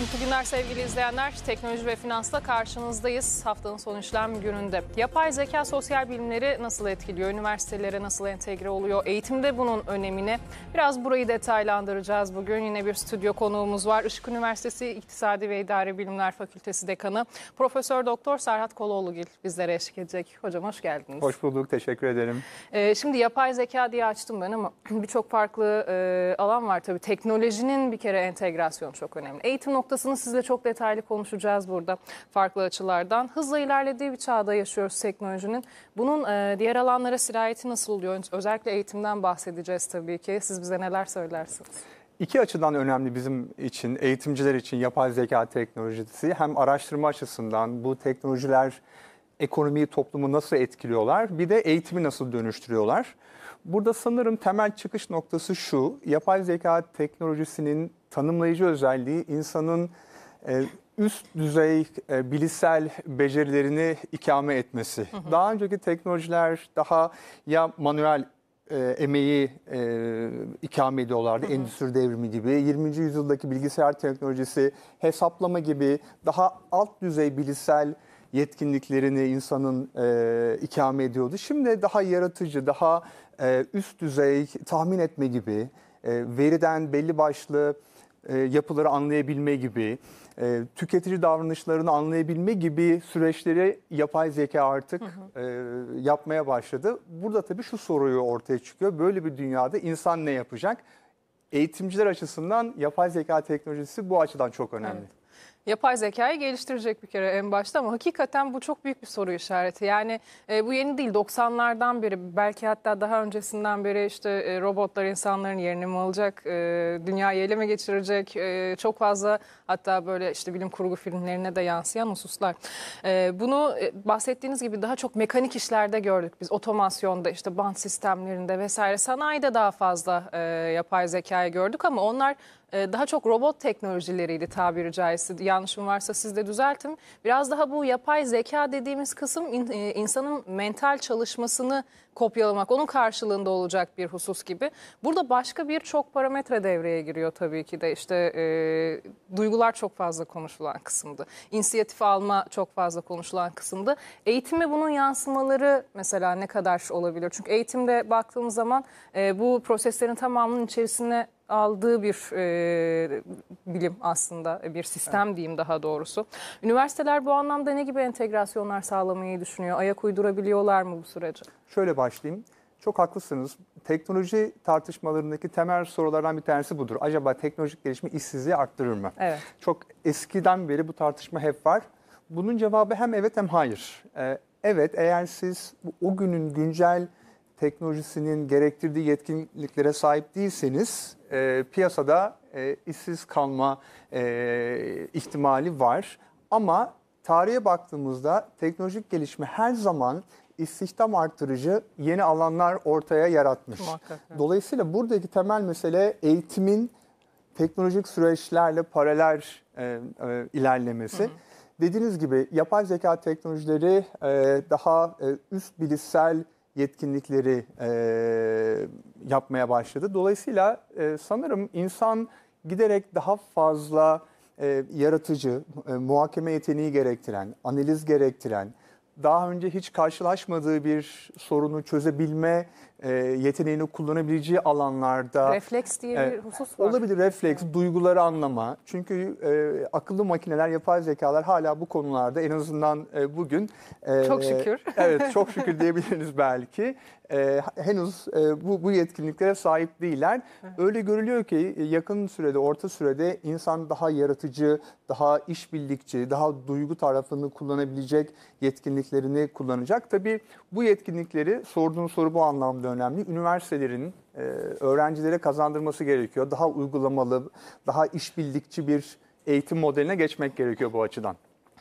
Mutlu günler sevgili izleyenler. Teknoloji ve finansla karşınızdayız. Haftanın son işlem gününde. Yapay zeka sosyal bilimleri nasıl etkiliyor? Üniversitelere nasıl entegre oluyor? Eğitimde bunun önemini biraz burayı detaylandıracağız bugün. Yine bir stüdyo konuğumuz var. Işık Üniversitesi İktisadi ve İdari Bilimler Fakültesi Dekanı Profesör Doktor Serhat Koloğlugil bizlere eşlik edecek. Hocam hoş geldiniz. Hoş bulduk, teşekkür ederim. Ee, şimdi yapay zeka diye açtım ben ama birçok farklı e, alan var tabii. Teknolojinin bir kere entegrasyonu çok önemli. Eğitim noktasını sizle çok detaylı konuşacağız burada farklı açılardan. Hızla ilerlediği bir çağda yaşıyoruz teknolojinin. Bunun e, diğer alanlara sirayeti nasıl oluyor? Özellikle eğitimden bahsedeceğiz tabii ki. Siz bize neler söylersiniz? İki açıdan önemli bizim için, eğitimciler için yapay zeka teknolojisi. Hem araştırma açısından bu teknolojiler ekonomiyi, toplumu nasıl etkiliyorlar, bir de eğitimi nasıl dönüştürüyorlar. Burada sanırım temel çıkış noktası şu, yapay zeka teknolojisinin tanımlayıcı özelliği insanın e, üst düzey e, bilişsel becerilerini ikame etmesi. Hı hı. Daha önceki teknolojiler daha ya manuel e, emeği e, ikame ediyorlardı. Hı hı. Endüstri devrimi gibi. 20. yüzyıldaki bilgisayar teknolojisi hesaplama gibi daha alt düzey bilişsel yetkinliklerini insanın e, ikame ediyordu. Şimdi daha yaratıcı, daha üst düzey tahmin etme gibi, e, veriden belli başlı e, yapıları anlayabilme gibi, e, tüketici davranışlarını anlayabilme gibi süreçleri yapay zeka artık hı hı. E, yapmaya başladı. Burada tabii şu soruyu ortaya çıkıyor. Böyle bir dünyada insan ne yapacak? Eğitimciler açısından yapay zeka teknolojisi bu açıdan çok önemli. Evet. Yapay zekayı geliştirecek bir kere en başta ama hakikaten bu çok büyük bir soru işareti. Yani e, bu yeni değil 90'lardan beri belki hatta daha öncesinden beri işte e, robotlar insanların yerini mi alacak, e, dünyayı ele mi geçirecek e, çok fazla hatta böyle işte bilim kurgu filmlerine de yansıyan hususlar. E, bunu e, bahsettiğiniz gibi daha çok mekanik işlerde gördük biz otomasyonda işte band sistemlerinde vesaire sanayide daha fazla e, yapay zekayı gördük ama onlar daha çok robot teknolojileriydi tabiri caizse. Yanlışım varsa siz de düzeltin. Biraz daha bu yapay zeka dediğimiz kısım e, insanın mental çalışmasını kopyalamak, onun karşılığında olacak bir husus gibi. Burada başka bir çok parametre devreye giriyor tabii ki de işte e, duygular çok fazla konuşulan kısımdı. İnisiyatif alma çok fazla konuşulan kısımdı. Eğitime bunun yansımaları mesela ne kadar olabilir? Çünkü eğitimde baktığımız zaman e, bu proseslerin tamamının içerisine aldığı bir e, bilim aslında bir sistem evet. diyeyim daha doğrusu. Üniversiteler bu anlamda ne gibi entegrasyonlar sağlamayı düşünüyor? Ayak uydurabiliyorlar mı bu sürece? Şöyle başlayayım. Çok haklısınız. Teknoloji tartışmalarındaki temel sorulardan bir tanesi budur. Acaba teknolojik gelişme işsizliği arttırır mı? Evet. Çok eskiden beri bu tartışma hep var. Bunun cevabı hem evet hem hayır. Ee, evet eğer siz o günün güncel teknolojisinin gerektirdiği yetkinliklere sahip değilseniz e, piyasada e, işsiz kalma e, ihtimali var. Ama tarihe baktığımızda teknolojik gelişme her zaman istihdam arttırıcı yeni alanlar ortaya yaratmış. Muhakkak, Dolayısıyla buradaki temel mesele eğitimin teknolojik süreçlerle paralel e, e, ilerlemesi. Hı hı. Dediğiniz gibi yapay zeka teknolojileri e, daha e, üst bilişsel yetkinlikleri e, yapmaya başladı. Dolayısıyla e, sanırım insan giderek daha fazla e, yaratıcı, e, muhakeme yeteneği gerektiren, analiz gerektiren, daha önce hiç karşılaşmadığı bir sorunu çözebilme e, yeteneğini kullanabileceği alanlarda... Refleks diye e, bir husus var. Olabilir refleks, duyguları anlama. Çünkü e, akıllı makineler, yapay zekalar hala bu konularda en azından e, bugün... E, çok şükür. Evet, çok şükür diyebiliriz belki. E, henüz e, bu, bu yetkinliklere sahip değiller. Öyle görülüyor ki yakın sürede, orta sürede insan daha yaratıcı, daha işbirlikçi, daha duygu tarafını kullanabilecek yetkinliklerini kullanacak. Tabii bu yetkinlikleri sorduğun soru bu anlamda önemli. Üniversitelerin e, öğrencilere kazandırması gerekiyor. Daha uygulamalı, daha işbirlikçi bir eğitim modeline geçmek gerekiyor bu açıdan.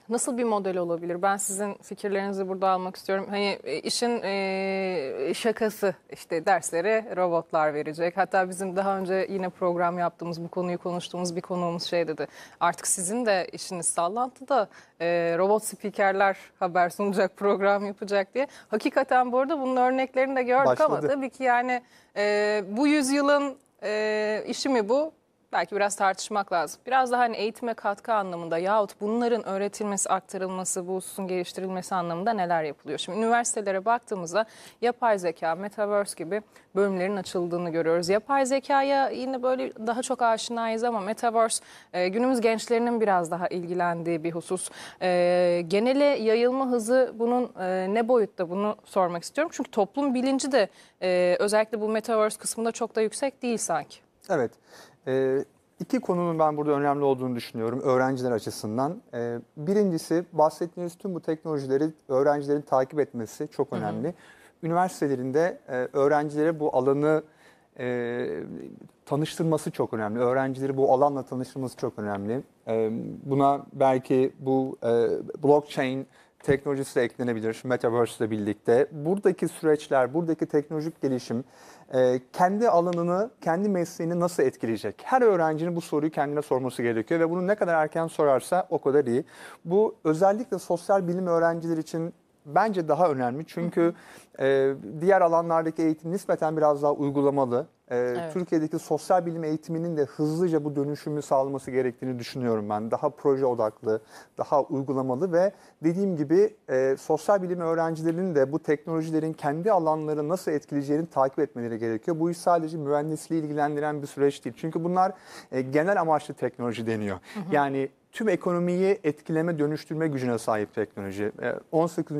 Nasıl bir model olabilir? Ben sizin fikirlerinizi burada almak istiyorum. Hani e, işin e, şakası işte derslere robotlar verecek. Hatta bizim daha önce yine program yaptığımız bu konuyu konuştuğumuz bir konuğumuz şey dedi. Artık sizin de işiniz sallantıda e, robot spikerler haber sunacak program yapacak diye. Hakikaten bu arada bunun örneklerini de gördük Başladı. ama tabii ki yani e, bu yüzyılın e, işi mi bu? Belki biraz tartışmak lazım. Biraz daha hani eğitime katkı anlamında yahut bunların öğretilmesi, aktarılması, bu hususun geliştirilmesi anlamında neler yapılıyor? Şimdi üniversitelere baktığımızda yapay zeka, metaverse gibi bölümlerin açıldığını görüyoruz. Yapay zekaya yine böyle daha çok aşinayız ama metaverse e, günümüz gençlerinin biraz daha ilgilendiği bir husus. E, genele yayılma hızı bunun e, ne boyutta bunu sormak istiyorum. Çünkü toplum bilinci de e, özellikle bu metaverse kısmında çok da yüksek değil sanki. Evet. Ee, iki konunun ben burada önemli olduğunu düşünüyorum öğrenciler açısından. Ee, birincisi bahsettiğiniz tüm bu teknolojileri öğrencilerin takip etmesi çok önemli. Üniversitelerinde e, öğrencilere bu alanı e, tanıştırması çok önemli. Öğrencileri bu alanla tanıştırması çok önemli. E, buna belki bu e, blockchain teknolojisi de eklenebilir Metaverse ile birlikte. Buradaki süreçler, buradaki teknolojik gelişim e, kendi alanını, kendi mesleğini nasıl etkileyecek? Her öğrencinin bu soruyu kendine sorması gerekiyor ve bunu ne kadar erken sorarsa o kadar iyi. Bu özellikle sosyal bilim öğrenciler için bence daha önemli. Çünkü e, diğer alanlardaki eğitim nispeten biraz daha uygulamalı. E, Türkiye'deki sosyal bilim eğitiminin de hızlıca bu dönüşümü sağlaması gerektiğini düşünüyorum ben. Daha proje odaklı, daha uygulamalı ve dediğim gibi e, sosyal bilim öğrencilerinin de bu teknolojilerin kendi alanları nasıl etkileyeceğini takip etmeleri gerekiyor. Bu iş sadece mühendisliği ilgilendiren bir süreç değil. Çünkü bunlar e, genel amaçlı teknoloji deniyor. Yani tüm ekonomiyi etkileme, dönüştürme gücüne sahip teknoloji. E, 18.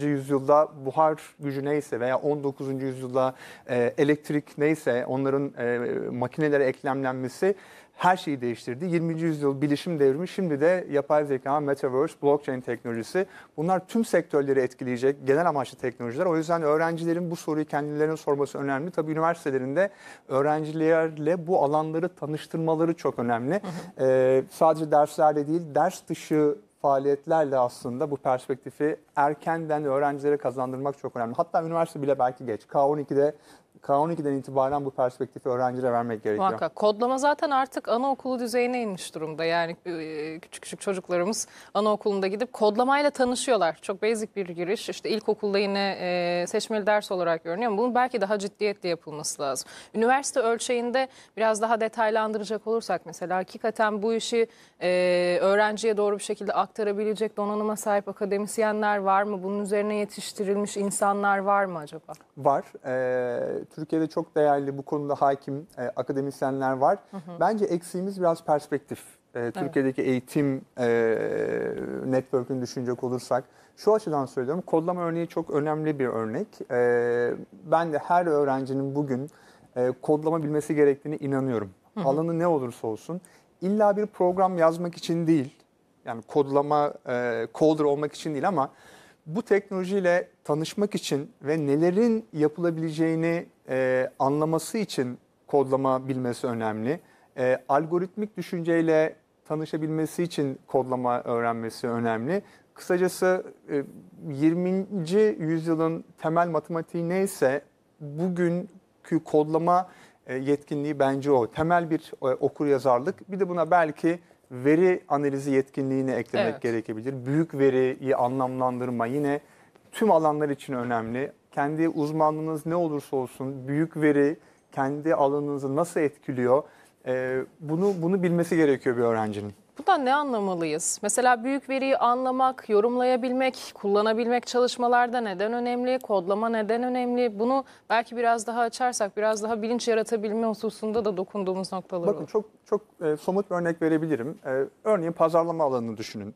yüzyılda buhar gücü neyse veya 19. yüzyılda e, elektrik neyse onların e, makinelere eklemlenmesi her şeyi değiştirdi. 20. yüzyıl bilişim devrimi şimdi de yapay zeka, metaverse, blockchain teknolojisi bunlar tüm sektörleri etkileyecek genel amaçlı teknolojiler. O yüzden öğrencilerin bu soruyu kendilerine sorması önemli. Tabii üniversitelerinde öğrencilerle bu alanları tanıştırmaları çok önemli. Ee, sadece derslerle değil, ders dışı faaliyetlerle aslında bu perspektifi erkenden öğrencilere kazandırmak çok önemli. Hatta üniversite bile belki geç. K12'de K12'den itibaren bu perspektifi öğrencilere vermek gerekiyor. Muhakkak. Kodlama zaten artık anaokulu düzeyine inmiş durumda. Yani e, küçük küçük çocuklarımız anaokulunda gidip kodlamayla tanışıyorlar. Çok basic bir giriş. İşte ilkokulda yine e, seçmeli ders olarak görünüyor ama bunun belki daha ciddiyetle yapılması lazım. Üniversite ölçeğinde biraz daha detaylandıracak olursak mesela hakikaten bu işi e, öğrenciye doğru bir şekilde aktarabilecek donanıma sahip akademisyenler var mı? Bunun üzerine yetiştirilmiş insanlar var mı acaba? Var. Ee, Türkiye'de çok değerli bu konuda hakim e, akademisyenler var. Bence eksiğimiz biraz perspektif. Ee, Türkiye'deki eğitim e, network'ünü düşünecek olursak. Şu açıdan söylüyorum, kodlama örneği çok önemli bir örnek. Ee, ben de her öğrencinin bugün e, kodlama bilmesi gerektiğine inanıyorum. Alanı ne olursa olsun. İlla bir program yazmak için değil, yani kodlama, e, coder olmak için değil ama bu teknolojiyle tanışmak için ve nelerin yapılabileceğini e, anlaması için kodlama bilmesi önemli. E, algoritmik düşünceyle tanışabilmesi için kodlama öğrenmesi önemli. Kısacası e, 20. yüzyılın temel matematiği neyse bugünkü kodlama e, yetkinliği bence o. Temel bir e, okur yazarlık. Bir de buna belki veri analizi yetkinliğini eklemek Evet. gerekebilir. Büyük veriyi anlamlandırma yine tüm alanlar için önemli. Kendi uzmanlığınız ne olursa olsun büyük veri kendi alanınızı nasıl etkiliyor? e, bunu bunu bilmesi gerekiyor bir öğrencinin. Buradan ne anlamalıyız? Mesela büyük veriyi anlamak, yorumlayabilmek, kullanabilmek çalışmalarda neden önemli? Kodlama neden önemli? Bunu belki biraz daha açarsak, biraz daha bilinç yaratabilme hususunda da dokunduğumuz noktalar Bakın olur. çok çok e, somut bir örnek verebilirim. E, örneğin pazarlama alanını düşünün.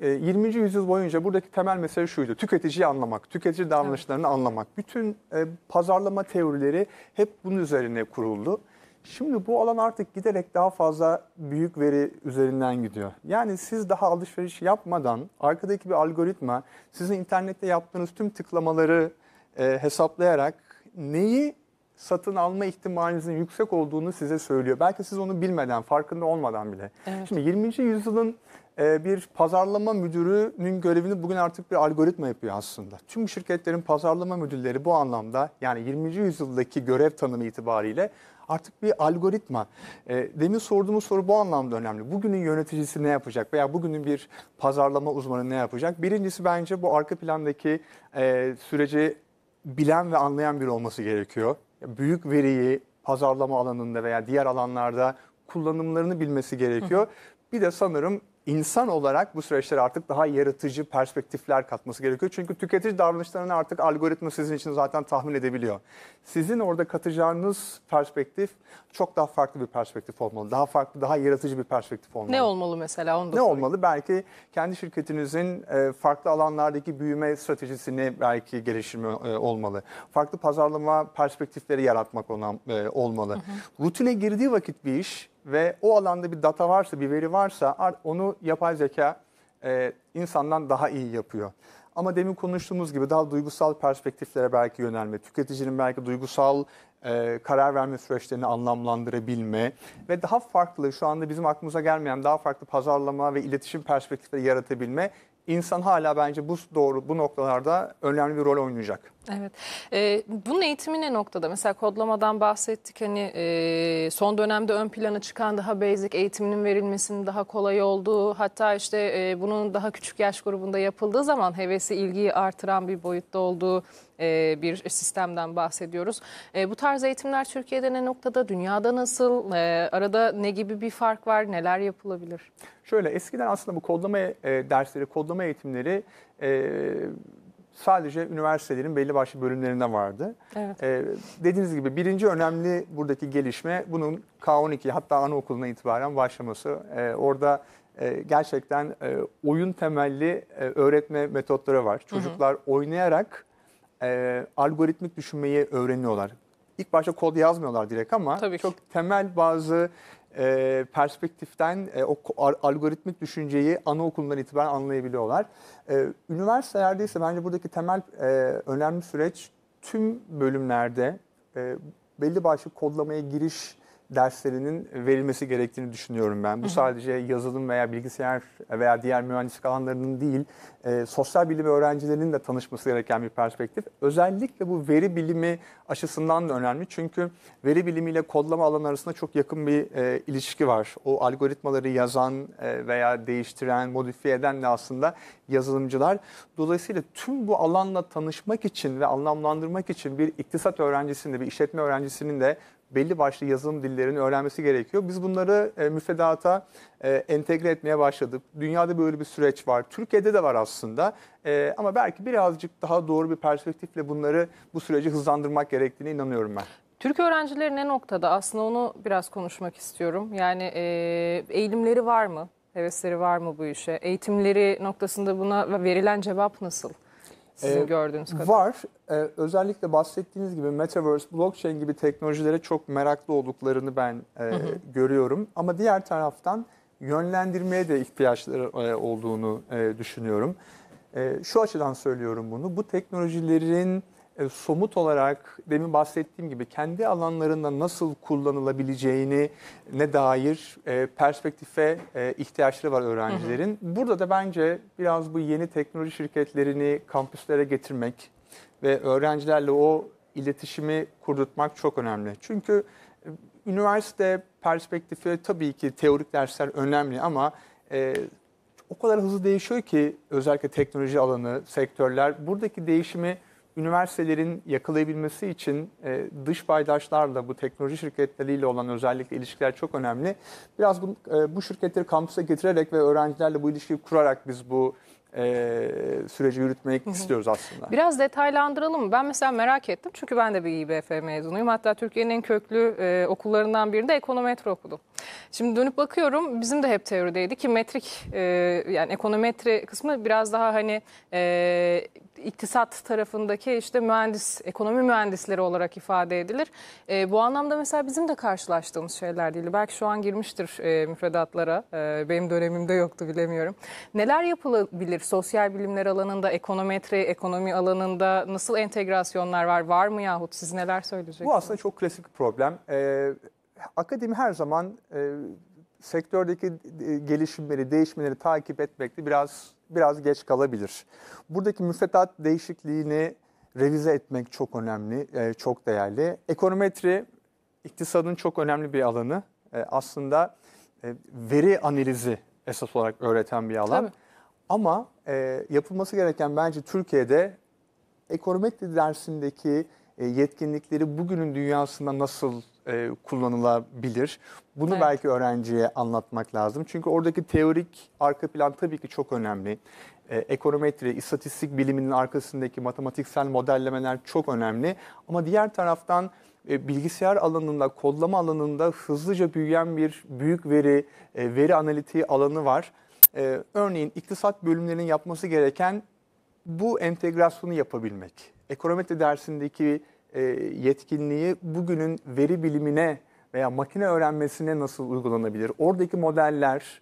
E, 20. yüzyıl boyunca buradaki temel mesele şuydu. Tüketiciyi anlamak, tüketici davranışlarını anlamak. Bütün e, pazarlama teorileri hep bunun üzerine kuruldu. Şimdi bu alan artık giderek daha fazla büyük veri üzerinden gidiyor. Yani siz daha alışveriş yapmadan arkadaki bir algoritma sizin internette yaptığınız tüm tıklamaları e, hesaplayarak neyi satın alma ihtimalinizin yüksek olduğunu size söylüyor. Belki siz onu bilmeden, farkında olmadan bile. Evet. Şimdi 20. yüzyılın e, bir pazarlama müdürünün görevini bugün artık bir algoritma yapıyor aslında. Tüm şirketlerin pazarlama müdürleri bu anlamda yani 20. yüzyıldaki görev tanımı itibariyle artık bir algoritma. E, demin sorduğumuz soru bu anlamda önemli. Bugünün yöneticisi ne yapacak veya bugünün bir pazarlama uzmanı ne yapacak? Birincisi bence bu arka plandaki e, süreci bilen ve anlayan biri olması gerekiyor. Büyük veriyi pazarlama alanında veya diğer alanlarda kullanımlarını bilmesi gerekiyor. Bir de sanırım insan olarak bu süreçlere artık daha yaratıcı perspektifler katması gerekiyor. Çünkü tüketici davranışlarını artık algoritma sizin için zaten tahmin edebiliyor. Sizin orada katacağınız perspektif çok daha farklı bir perspektif olmalı. Daha farklı, daha yaratıcı bir perspektif olmalı. Ne olmalı mesela onu da Ne sorayım. olmalı? Belki kendi şirketinizin e, farklı alanlardaki büyüme stratejisini belki geliştirme e, olmalı. Farklı pazarlama perspektifleri yaratmak e, olmalı. Rutine girdiği vakit bir iş ve o alanda bir data varsa, bir veri varsa onu yapay zeka e, insandan daha iyi yapıyor. Ama demin konuştuğumuz gibi daha duygusal perspektiflere belki yönelme, tüketicinin belki duygusal e, karar verme süreçlerini anlamlandırabilme ve daha farklı şu anda bizim aklımıza gelmeyen daha farklı pazarlama ve iletişim perspektifleri yaratabilme insan hala bence bu doğru bu noktalarda önemli bir rol oynayacak. Evet. Ee, bunun eğitimi ne noktada? Mesela kodlamadan bahsettik. Hani e, son dönemde ön plana çıkan daha basic eğitiminin verilmesinin daha kolay olduğu, hatta işte e, bunun daha küçük yaş grubunda yapıldığı zaman hevesi, ilgiyi artıran bir boyutta olduğu e, bir sistemden bahsediyoruz. E, bu tarz eğitimler Türkiye'de ne noktada, dünyada nasıl, e, arada ne gibi bir fark var, neler yapılabilir? Şöyle eskiden aslında bu kodlama e, dersleri, kodlama eğitimleri e, sadece üniversitelerin belli başlı bölümlerinde vardı. Evet. E, dediğiniz gibi birinci önemli buradaki gelişme bunun K12 hatta anaokuluna itibaren başlaması. E, orada e, gerçekten e, oyun temelli e, öğretme metotları var. Çocuklar oynayarak e, algoritmik düşünmeyi öğreniyorlar. İlk başta kod yazmıyorlar direkt ama Tabii ki. çok temel bazı e, perspektiften e, o algoritmik düşünceyi anaokulundan itibaren anlayabiliyorlar. E, üniversitelerde ise bence buradaki temel e, önemli süreç tüm bölümlerde e, belli başlı kodlamaya giriş derslerinin verilmesi gerektiğini düşünüyorum ben. Bu sadece yazılım veya bilgisayar veya diğer mühendislik alanlarının değil, e, sosyal bilim öğrencilerinin de tanışması gereken bir perspektif. Özellikle bu veri bilimi açısından da önemli. Çünkü veri bilimiyle kodlama alanı arasında çok yakın bir e, ilişki var. O algoritmaları yazan e, veya değiştiren, modifiye eden de aslında yazılımcılar. Dolayısıyla tüm bu alanla tanışmak için ve anlamlandırmak için bir iktisat öğrencisinin de bir işletme öğrencisinin de belli başlı yazılım dillerini öğrenmesi gerekiyor. Biz bunları e, müfredata e, entegre etmeye başladık. Dünyada böyle bir süreç var. Türkiye'de de var aslında. E, ama belki birazcık daha doğru bir perspektifle bunları bu süreci hızlandırmak gerektiğine inanıyorum ben. Türk öğrencileri ne noktada? Aslında onu biraz konuşmak istiyorum. Yani e, eğilimleri var mı? Hevesleri var mı bu işe? Eğitimleri noktasında buna verilen cevap nasıl? Sizin Ee, gördüğünüz kadar. Var. Ee, özellikle bahsettiğiniz gibi Metaverse, blockchain gibi teknolojilere çok meraklı olduklarını ben e, görüyorum. Ama diğer taraftan yönlendirmeye de ihtiyaçları e, olduğunu e, düşünüyorum. E, şu açıdan söylüyorum bunu. Bu teknolojilerin e, somut olarak demin bahsettiğim gibi kendi alanlarında nasıl kullanılabileceğini ne dair e, perspektife e, ihtiyaçları var öğrencilerin. Burada da bence biraz bu yeni teknoloji şirketlerini kampüslere getirmek ve öğrencilerle o iletişimi kurdurtmak çok önemli. Çünkü e, üniversite perspektifi tabii ki teorik dersler önemli ama e, o kadar hızlı değişiyor ki özellikle teknoloji alanı, sektörler. Buradaki değişimi üniversitelerin yakalayabilmesi için e, dış paydaşlarla, bu teknoloji şirketleriyle olan özellikle ilişkiler çok önemli. Biraz bu, e, bu şirketleri kampüse getirerek ve öğrencilerle bu ilişkiyi kurarak biz bu e, süreci yürütmek istiyoruz aslında. Biraz detaylandıralım? Ben mesela merak ettim çünkü ben de bir İBF mezunuyum. Hatta Türkiye'nin en köklü e, okullarından birinde ekonometre okudum. Şimdi dönüp bakıyorum bizim de hep teorideydi ki metrik e, yani ekonometri kısmı biraz daha hani e, iktisat tarafındaki işte mühendis, ekonomi mühendisleri olarak ifade edilir. E, bu anlamda mesela bizim de karşılaştığımız şeyler değil. Belki şu an girmiştir e, müfredatlara. E, benim dönemimde yoktu bilemiyorum. Neler yapılabilir sosyal bilimler alanında, ekonometri, ekonomi alanında nasıl entegrasyonlar var? Var mı yahut siz neler söyleyeceksiniz? Bu aslında çok klasik bir problem. Ee, akademi her zaman e, sektördeki e, gelişimleri, değişmeleri takip etmekte biraz biraz geç kalabilir. Buradaki müfredat değişikliğini revize etmek çok önemli, e, çok değerli. Ekonometri iktisadın çok önemli bir alanı. E, aslında e, veri analizi esas olarak öğreten bir alan. Tabii. Ama yapılması gereken bence Türkiye'de ekonometri dersindeki e, yetkinlikleri bugünün dünyasında nasıl e, kullanılabilir? Bunu Evet. belki öğrenciye anlatmak lazım. Çünkü oradaki teorik arka plan tabii ki çok önemli. E, ekonometri, istatistik biliminin arkasındaki matematiksel modellemeler çok önemli. Ama diğer taraftan e, bilgisayar alanında, kodlama alanında hızlıca büyüyen bir büyük veri, e, veri analitiği alanı var. E, örneğin iktisat bölümlerinin yapması gereken bu entegrasyonu yapabilmek. Ekonometri dersindeki e, yetkinliği bugünün veri bilimine veya makine öğrenmesine nasıl uygulanabilir? Oradaki modeller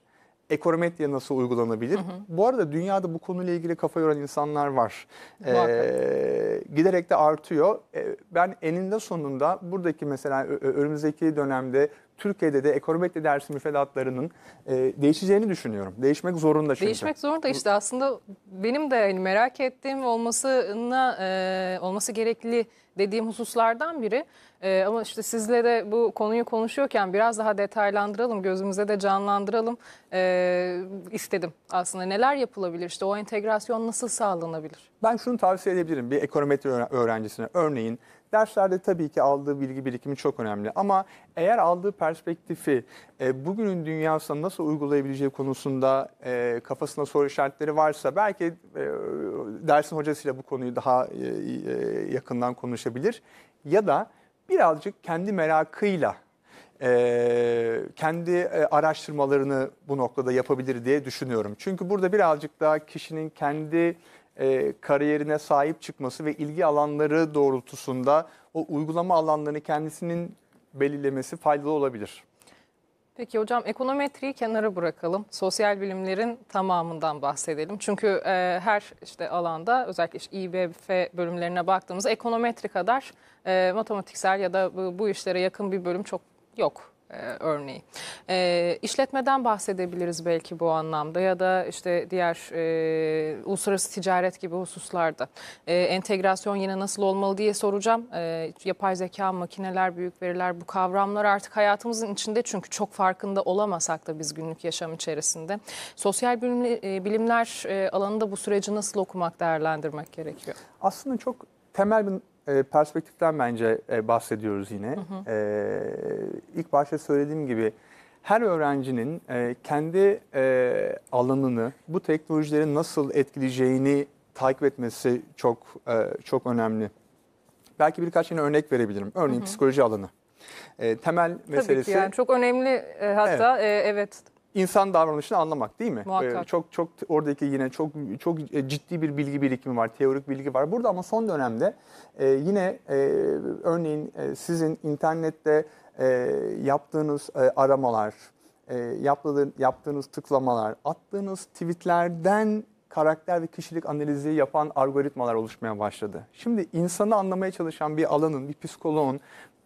ekonometriye nasıl uygulanabilir? Bu arada dünyada bu konuyla ilgili kafa yoran insanlar var. Muhakkak. Ee, giderek de artıyor. Ee, ben eninde sonunda buradaki mesela önümüzdeki dönemde Türkiye'de de ekonometri dersi müfredatlarının e, değişeceğini düşünüyorum. Değişmek zorunda çünkü. Değişmek zorunda işte aslında benim de hani merak ettiğim olmasına e, olması gerekli dediğim hususlardan biri. E, ama işte sizle de bu konuyu konuşuyorken biraz daha detaylandıralım, gözümüze de canlandıralım e, istedim. Aslında neler yapılabilir işte o entegrasyon nasıl sağlanabilir? Ben şunu tavsiye edebilirim bir ekonometri öğren- öğrencisine. Örneğin derslerde tabii ki aldığı bilgi birikimi çok önemli ama eğer aldığı perspektifi e, bugünün dünyasında nasıl uygulayabileceği konusunda e, kafasında soru işaretleri varsa belki e, dersin hocasıyla bu konuyu daha e, e, yakından konuşabilir. Ya da birazcık kendi merakıyla e, kendi e, araştırmalarını bu noktada yapabilir diye düşünüyorum. Çünkü burada birazcık daha kişinin kendi e, kariyerine sahip çıkması ve ilgi alanları doğrultusunda o uygulama alanlarını kendisinin belirlemesi faydalı olabilir. Peki hocam ekonometriyi kenara bırakalım. Sosyal bilimlerin tamamından bahsedelim. Çünkü e, her işte alanda özellikle işte İBF bölümlerine baktığımızda ekonometri kadar e, matematiksel ya da bu, bu işlere yakın bir bölüm çok yok e, örneği. E, işletmeden bahsedebiliriz belki bu anlamda ya da işte diğer e, uluslararası ticaret gibi hususlarda. E, entegrasyon yine nasıl olmalı diye soracağım. E, yapay zeka, makineler, büyük veriler bu kavramlar artık hayatımızın içinde çünkü çok farkında olamasak da biz günlük yaşam içerisinde. Sosyal e, bilimler e, alanında bu süreci nasıl okumak, değerlendirmek gerekiyor? Aslında çok temel bir e, perspektiften bence e, bahsediyoruz yine. E, ilk başta söylediğim gibi her öğrencinin e, kendi e, alanını bu teknolojilerin nasıl etkileyeceğini takip etmesi çok e, çok önemli. Belki birkaç yine örnek verebilirim. Örneğin psikoloji alanı. E, temel meselesi Tabii ki yani çok önemli e, hatta evet. evet insan davranışını anlamak değil mi? Muhakkak. Ee, çok çok oradaki yine çok çok ciddi bir bilgi birikimi var, teorik bilgi var. Burada ama son dönemde e, yine e, örneğin e, sizin internette e, yaptığınız e, aramalar, e, yaptığınız, yaptığınız tıklamalar, attığınız tweetlerden karakter ve kişilik analizi yapan algoritmalar oluşmaya başladı. Şimdi insanı anlamaya çalışan bir alanın, bir psikoloğun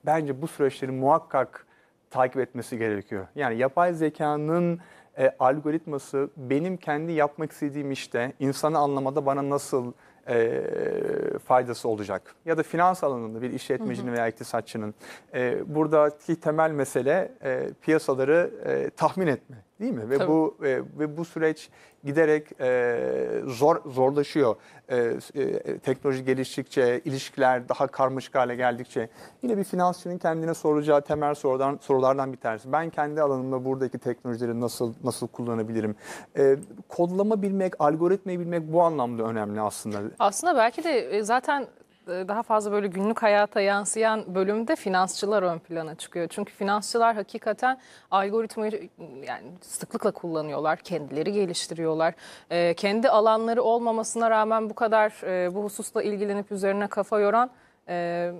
bence bu süreçleri muhakkak takip etmesi gerekiyor. Yani yapay zekanın e, algoritması benim kendi yapmak istediğim işte insanı anlamada bana nasıl e, faydası olacak? Ya da finans alanında bir işletmecinin veya iktisatçının e, buradaki temel mesele e, piyasaları e, tahmin etme değil mi? Ve Tabii. bu e, ve bu süreç giderek e, zor zorlaşıyor. E, e, teknoloji geliştikçe, ilişkiler daha karmaşık hale geldikçe yine bir finansçının kendine soracağı temel sorulardan sorulardan bir tanesi. Ben kendi alanımda buradaki teknolojileri nasıl nasıl kullanabilirim? E, kodlama bilmek, algoritmayı bilmek bu anlamda önemli aslında. Aslında belki de e, zaten daha fazla böyle günlük hayata yansıyan bölümde finansçılar ön plana çıkıyor. Çünkü finansçılar hakikaten algoritmayı yani sıklıkla kullanıyorlar, kendileri geliştiriyorlar. E, kendi alanları olmamasına rağmen bu kadar e, bu hususla ilgilenip üzerine kafa yoran e,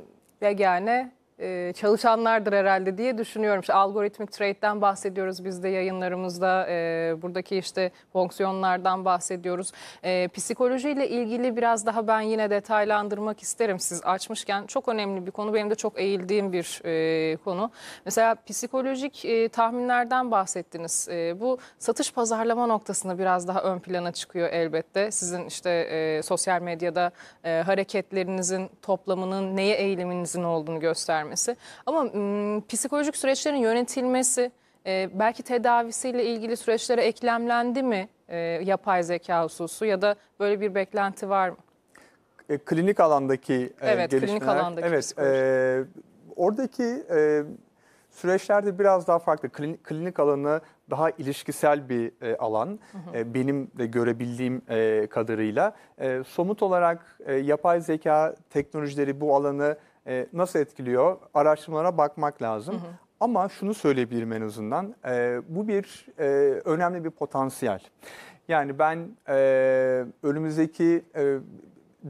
yegane e, çalışanlardır herhalde diye düşünüyorum. İşte algoritmik trade'den bahsediyoruz biz de yayınlarımızda. E, buradaki işte fonksiyonlardan bahsediyoruz. E, psikolojiyle ilgili biraz daha ben yine detaylandırmak isterim. Siz açmışken çok önemli bir konu. Benim de çok eğildiğim bir konu. Mesela psikolojik tahminlerden bahsettiniz. Bu satış pazarlama noktasında biraz daha ön plana çıkıyor elbette. Sizin işte sosyal medyada hareketlerinizin toplamının neye eğiliminizin olduğunu göstermesi. Ama m, psikolojik süreçlerin yönetilmesi, e, belki tedavisiyle ilgili süreçlere eklemlendi mi e, yapay zeka hususu ya da böyle bir beklenti var mı? e, klinik alandaki e, Evet, klinik gelişmeler. alandaki evet, psikoloji. e, oradaki e, süreçlerde biraz daha farklı. Klinik, klinik alanı daha ilişkisel bir e, alan. E, benim de görebildiğim e, kadarıyla. E, somut olarak e, yapay zeka teknolojileri bu alanı e, nasıl etkiliyor? Araştırmalara bakmak lazım. Ama şunu söyleyebilirim en azından. e, bu bir e, önemli bir potansiyel. Yani ben e, önümüzdeki e,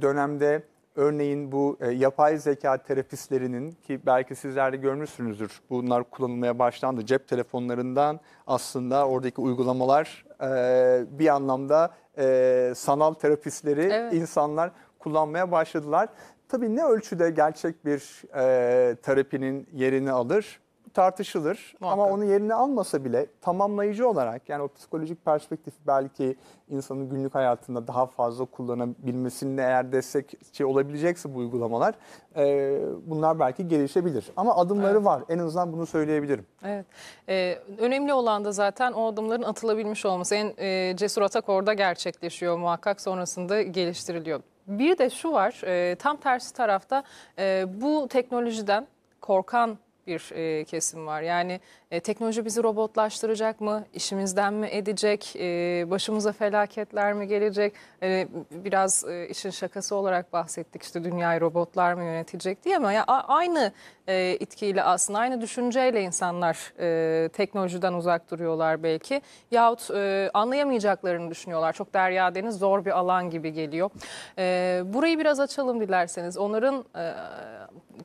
dönemde örneğin bu e, yapay zeka terapistlerinin ki belki sizler de görmüşsünüzdür. Bunlar kullanılmaya başlandı. Cep telefonlarından aslında oradaki uygulamalar e, bir anlamda e, sanal terapistleri Evet. insanlar kullanmaya başladılar. Tabii ne ölçüde gerçek bir e, terapinin yerini alır tartışılır ama Muhakkak. onun yerini almasa bile tamamlayıcı olarak yani o psikolojik perspektif belki insanın günlük hayatında daha fazla kullanabilmesinde eğer destekçi olabilecekse bu uygulamalar e, bunlar belki gelişebilir. Ama adımları Evet. var en azından bunu söyleyebilirim. Evet. Ee, önemli olan da zaten o adımların atılabilmiş olması. En e, cesur atak orada gerçekleşiyor muhakkak sonrasında geliştiriliyor. Bir de şu var e, tam tersi tarafta e, bu teknolojiden korkan bir e, kesim var. Yani e, teknoloji bizi robotlaştıracak mı? İşimizden mi edecek? E, başımıza felaketler mi gelecek? E, biraz e, işin şakası olarak bahsettik işte dünyayı robotlar mı yönetecek diye ama ya aynı e, itkiyle aslında aynı düşünceyle insanlar e, teknolojiden uzak duruyorlar belki. Yahut e, anlayamayacaklarını düşünüyorlar. Çok derya deniz zor bir alan gibi geliyor. E, burayı biraz açalım dilerseniz. Onların e,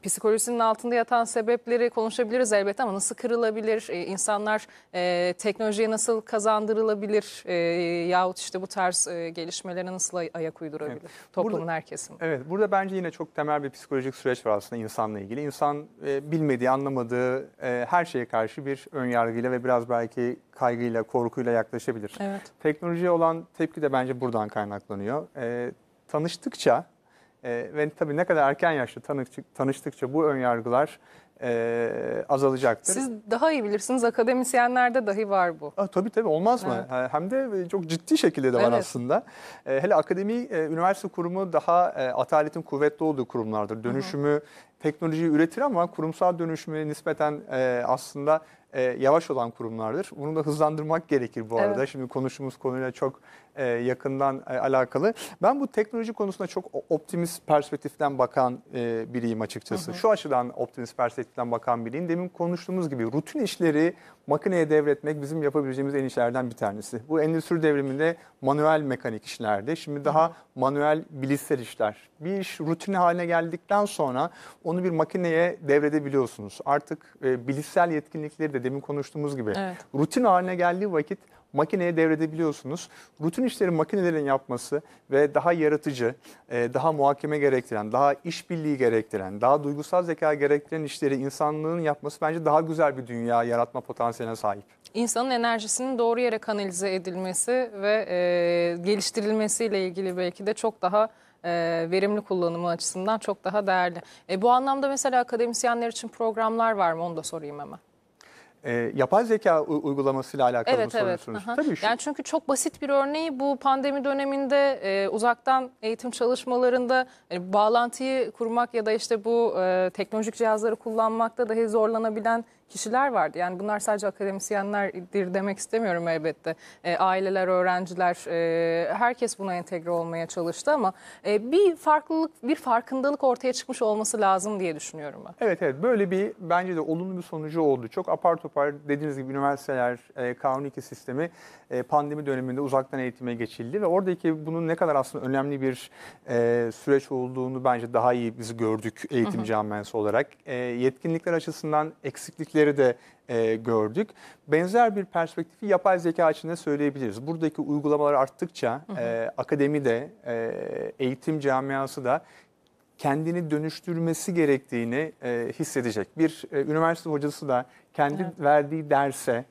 psikolojisinin altında yatan sebepleri konuşabiliriz elbette ama nasıl kırılabilir? E, insanlar e, teknolojiye nasıl kazandırılabilir? E, yahut işte bu tarz e, gelişmelere nasıl ay- ayak uydurabilir? Toplumun Burada- her kesimi. Evet, burada bence yine çok temel bir psikolojik süreç var aslında insanla ilgili. İnsan e, bilmediği, anlamadığı e, her şeye karşı bir önyargıyla ve biraz belki kaygıyla, korkuyla yaklaşabilir. Evet. Teknolojiye olan tepki de bence buradan kaynaklanıyor. E, tanıştıkça e, ve tabii ne kadar erken yaşta tanıştık, tanıştıkça bu önyargılar e, azalacaktır. Siz daha iyi bilirsiniz akademisyenlerde dahi var bu. Aa, tabii tabii olmaz mı? Evet. Hem de çok ciddi şekilde de var Evet. aslında. E, hele akademi, e, üniversite kurumu daha e, ataletin kuvvetli olduğu kurumlardır. Dönüşümü, teknolojiyi üretir ama kurumsal dönüşümü nispeten e, aslında e, yavaş olan kurumlardır. Bunu da hızlandırmak gerekir bu arada. Evet. Şimdi konuştuğumuz konuyla çok e, yakından e, alakalı. Ben bu teknoloji konusunda çok optimist perspektiften bakan e, biriyim açıkçası. Şu açıdan optimist perspektiften bakan biriyim. Demin konuştuğumuz gibi rutin işleri makineye devretmek bizim yapabileceğimiz en işlerden bir tanesi. Bu endüstri devriminde manuel mekanik işlerdi. Şimdi daha manuel bilişsel işler. Bir iş rutin haline geldikten sonra onu bir makineye devredebiliyorsunuz. Artık e, bilişsel yetkinlikleri de demin konuştuğumuz gibi Evet. rutin haline geldiği vakit makineye devredebiliyorsunuz. Rutin işleri makinelerin yapması ve daha yaratıcı, e, daha muhakeme gerektiren, daha işbirliği gerektiren, daha duygusal zeka gerektiren işleri insanlığın yapması bence daha güzel bir dünya yaratma potansiyeline sahip. İnsanın enerjisinin doğru yere kanalize edilmesi ve e, geliştirilmesiyle ilgili belki de çok daha e, verimli kullanımı açısından çok daha değerli. E, bu anlamda mesela akademisyenler için programlar var mı onu da sorayım hemen. E, yapay zeka uygulamasıyla alakalı mı Evet evet. soruyorsunuz? Aha. Tabii şu, Yani çünkü çok basit bir örneği bu pandemi döneminde e, uzaktan eğitim çalışmalarında e, bağlantıyı kurmak ya da işte bu e, teknolojik cihazları kullanmakta dahi zorlanabilen kişiler vardı. Yani bunlar sadece akademisyenlerdir demek istemiyorum elbette. E, aileler, öğrenciler, e, herkes buna entegre olmaya çalıştı ama e, bir farklılık, bir farkındalık ortaya çıkmış olması lazım diye düşünüyorum ben. Evet evet böyle bir bence de olumlu bir sonucu oldu. Çok apar topar dediğiniz gibi üniversiteler, e, K12 sistemi e, pandemi döneminde uzaktan eğitime geçildi ve oradaki bunun ne kadar aslında önemli bir e, süreç olduğunu bence daha iyi biz gördük eğitim camiası olarak. E, yetkinlikler açısından eksiklikleri de e, gördük. Benzer bir perspektifi yapay zeka açısından söyleyebiliriz. Buradaki uygulamalar arttıkça e, akademi de e, eğitim camiası da kendini dönüştürmesi gerektiğini e, hissedecek. Bir e, üniversite hocası da kendi Evet. verdiği derse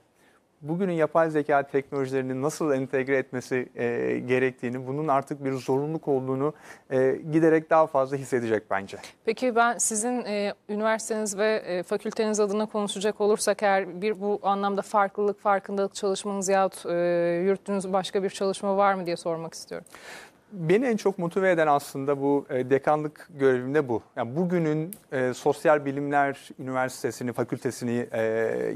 bugünün yapay zeka teknolojilerini nasıl entegre etmesi e, gerektiğini, bunun artık bir zorunluluk olduğunu e, giderek daha fazla hissedecek bence. Peki ben sizin e, üniversiteniz ve e, fakülteniz adına konuşacak olursak eğer bir bu anlamda farklılık, farkındalık çalışmanız yahut e, yürüttüğünüz başka bir çalışma var mı diye sormak istiyorum. Beni en çok motive eden aslında bu e, dekanlık görevimde bu. Yani bugünün e, Sosyal Bilimler Üniversitesini, fakültesini e,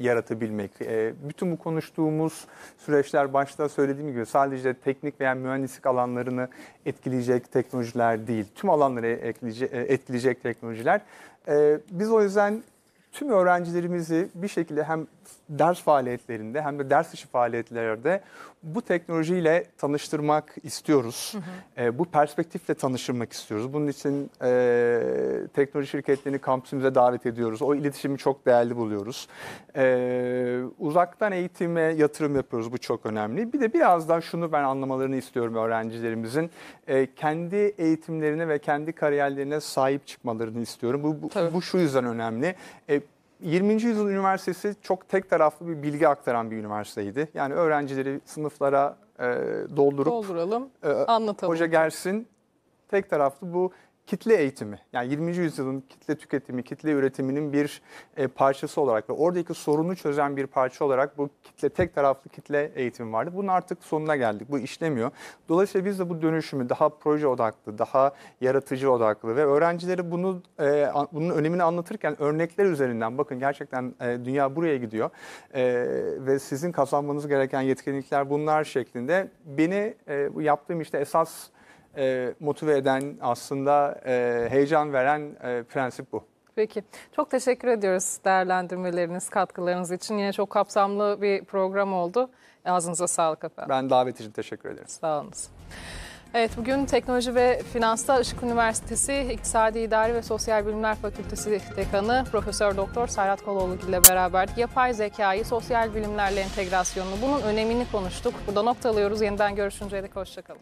yaratabilmek. E, bütün bu konuştuğumuz süreçler başta söylediğim gibi sadece teknik veya mühendislik alanlarını etkileyecek teknolojiler değil. Tüm alanları etkileyecek, etkileyecek teknolojiler. E, biz o yüzden tüm öğrencilerimizi bir şekilde hem ders faaliyetlerinde hem de ders dışı faaliyetlerde bu teknolojiyle tanıştırmak istiyoruz. E, bu perspektifle tanıştırmak istiyoruz. Bunun için e, teknoloji şirketlerini kampüsümüze davet ediyoruz. O iletişimi çok değerli buluyoruz. E, uzaktan eğitime yatırım yapıyoruz. Bu çok önemli. Bir de biraz daha şunu ben anlamalarını istiyorum öğrencilerimizin. E, kendi eğitimlerine ve kendi kariyerlerine sahip çıkmalarını istiyorum. Bu, bu, Tabii. bu şu yüzden önemli. E, 20. yüzyıl üniversitesi çok tek taraflı bir bilgi aktaran bir üniversiteydi. Yani öğrencileri sınıflara e, doldurup Dolduralım, e, anlatalım. hoca gelsin tek taraflı bu kitle eğitimi. Yani 20. yüzyılın kitle tüketimi, kitle üretiminin bir e, parçası olarak ve oradaki sorunu çözen bir parça olarak bu kitle tek taraflı kitle eğitimi vardı. Bunun artık sonuna geldik. Bu işlemiyor. Dolayısıyla biz de bu dönüşümü daha proje odaklı, daha yaratıcı odaklı ve öğrencilere bunu e, bunun önemini anlatırken örnekler üzerinden bakın gerçekten e, dünya buraya gidiyor E, ve sizin kazanmanız gereken yetkinlikler bunlar şeklinde beni e, bu yaptığım işte esas e, motive eden aslında e, heyecan veren e, prensip bu. Peki. Çok teşekkür ediyoruz değerlendirmeleriniz, katkılarınız için. Yine çok kapsamlı bir program oldu. Ağzınıza sağlık efendim. Ben davet için teşekkür ederim. Sağ olunuz. Evet bugün Teknoloji ve Finans'ta Işık Üniversitesi İktisadi İdari ve Sosyal Bilimler Fakültesi Dekanı Profesör Doktor Serhat Koloğlu ile beraber yapay zekayı sosyal bilimlerle entegrasyonunu bunun önemini konuştuk. Burada noktalıyoruz. Yeniden görüşünceye dek hoşçakalın.